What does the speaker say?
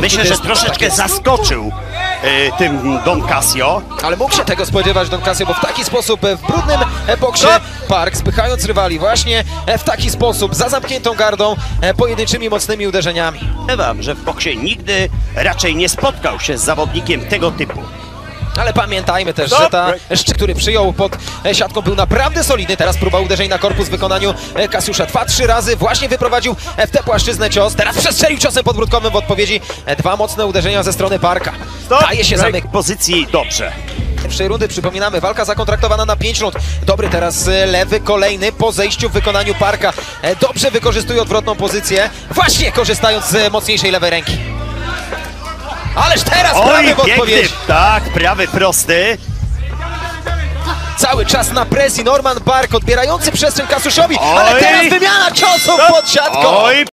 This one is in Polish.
Myślę, że troszeczkę zaskoczył e, tym Don Casio. Ale mógł się tego spodziewać Don Casio, bo w taki sposób e, w brudnym e, boksie Park spychając rywali właśnie e, w taki sposób, za zamkniętą gardą, pojedynczymi mocnymi uderzeniami. Wam, że w boksie nigdy raczej nie spotkał się z zawodnikiem tego typu. Ale pamiętajmy też, że Stop. ta szczyt, który przyjął pod e, siatką był naprawdę solidny. Teraz próba uderzeń na korpus w wykonaniu e, Kasiusza. Dwa, trzy razy właśnie wyprowadził e, w tę płaszczyznę cios. Teraz przestrzelił ciosem podbródkowym w odpowiedzi. Dwa mocne uderzenia ze strony Parka. Daje się zamyk W pozycji dobrze. pierwszej rundy. Przypominamy, walka zakontraktowana na 5 rund. Dobry teraz lewy, kolejny po zejściu w wykonaniu Parka. Dobrze wykorzystuje odwrotną pozycję, właśnie korzystając z mocniejszej lewej ręki. Ależ teraz Oj, prawy w piękny, odpowiedź. tak, prawy prosty. Cały czas na presji Norman Park odbierający przestrzeń Kasuszowi, ale Oj. teraz wymiana ciosów pod siatką. Oj,